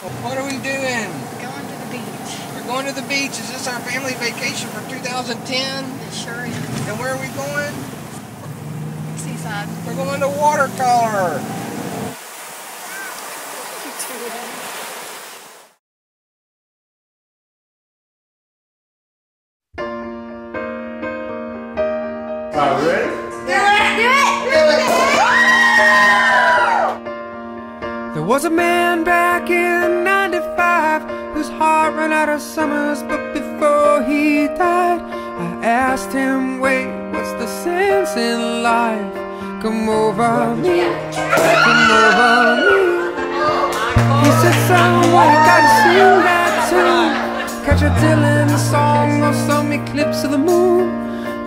What are we doing? We're going to the beach. We're going to the beach. Is this our family vacation for 2010? It sure is. And where are we going? Seaside. We're going to WaterColor. Was a man back in 95 whose heart ran out of summers, but before he died, I asked him, Wait, what's the sense in life? Come over me, come over me. He said, Son, gotta sing that tune? Catch a Dylan song or some eclipse of the moon.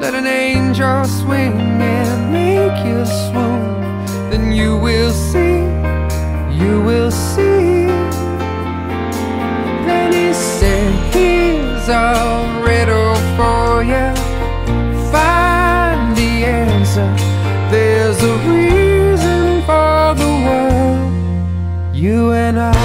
Let an angel swing and make you swoon. You and I.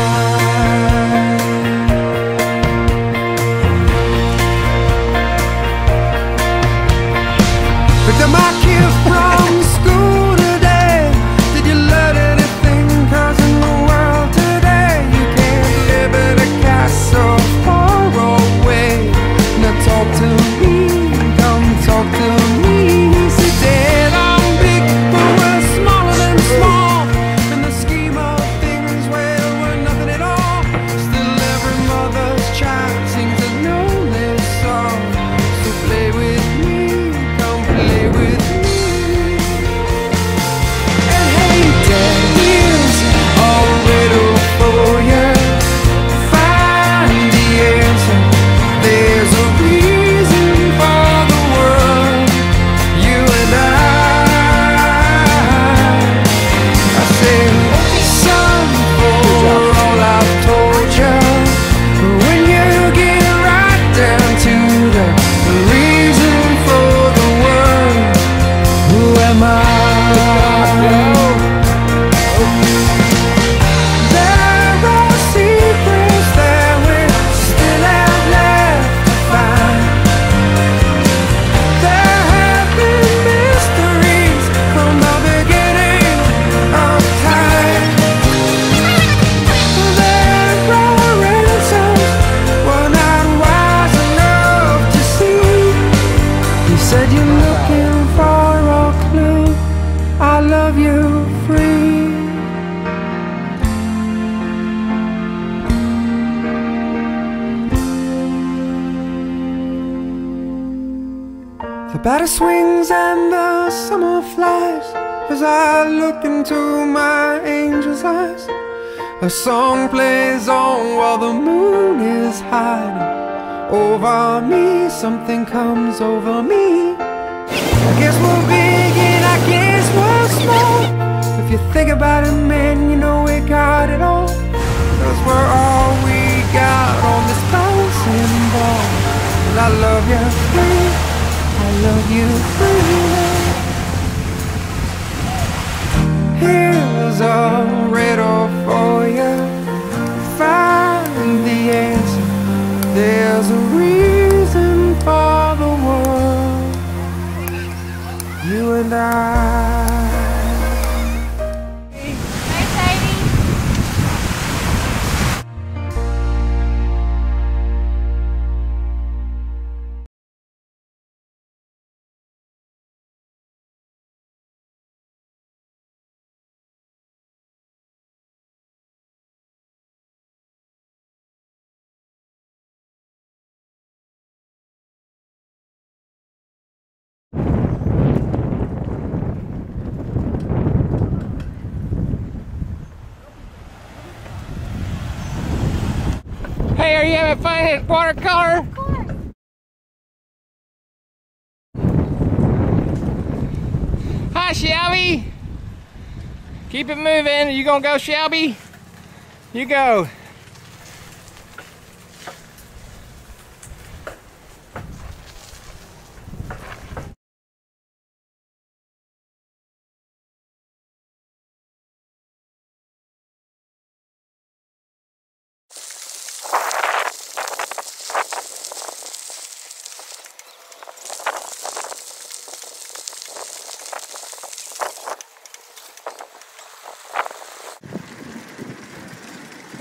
batter swings and the summer flies as I look into my angel's eyes. A song plays on while the moon is hiding over me. Something comes over me. I guess we're big and I guess we're small. If you think about it, man, you know we got it all. And I. Hey, are you having fun at WaterColor? Of course. Hi, Shelby. Keep it moving. You gonna go, Shelby? You go.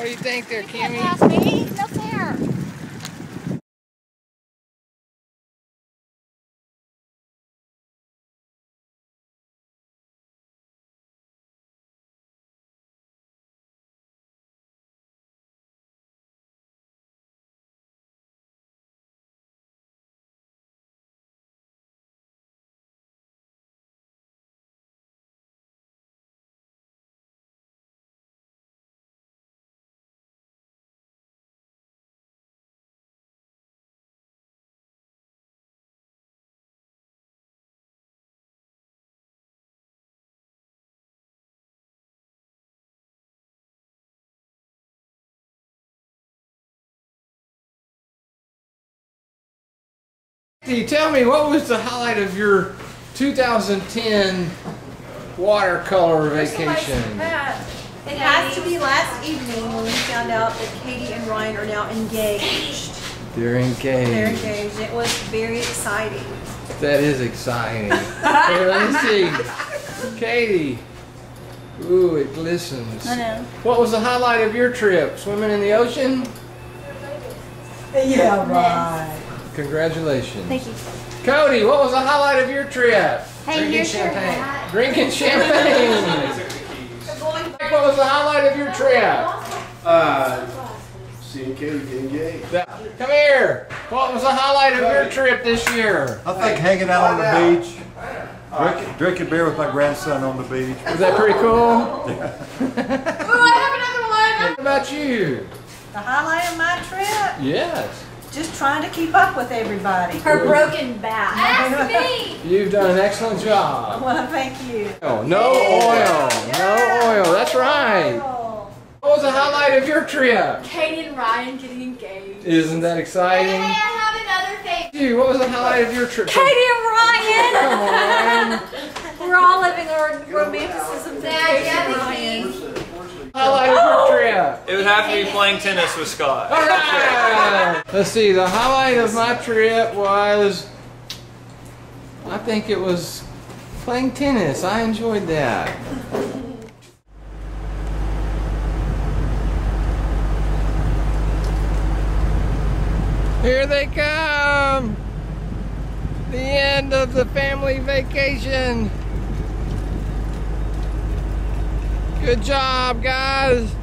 Do you think there, Can't Kimmy? pass me. Hey, tell me, what was the highlight of your 2010 WaterColor vacation? It has to be last evening when we found out that Katie and Ryan are now engaged. They're engaged. They're engaged. It was very exciting. That is exciting. Here, let me see. Katie. Ooh, it glistens. I know. What was the highlight of your trip? Swimming in the ocean? Yeah, right. Congratulations. Thank you. Cody, what was the highlight of your trip? Hey, here's your hat. Drinking champagne. what was the highlight of your trip? Uh, seeing Katie get engaged. That- Come here. What was the highlight of your trip this year? I think hanging out on the beach, drinking, drinking beer with my grandson on the beach. Is that pretty cool? Ooh, I have another one. What about you? The highlight of my trip, Yes. Just trying to keep up with everybody. Her broken back. Ask me. You've done an excellent job. Well, thank you. Oh, no oil. No oil. That's right. What was the highlight of your trip? Katie and Ryan getting engaged. Isn't that exciting? Hey, I have another thing. You, what was the highlight of your trip? Katie and Ryan! Come on. We're all living our romanticism Dad, Katie and yeah, Ryan. please. Highlight trip. It would have to be playing tennis with Scott. All right. Let's see. The highlight of my trip was, I think it was playing tennis. I enjoyed that. Here they come. The end of the family vacation. Good job, guys.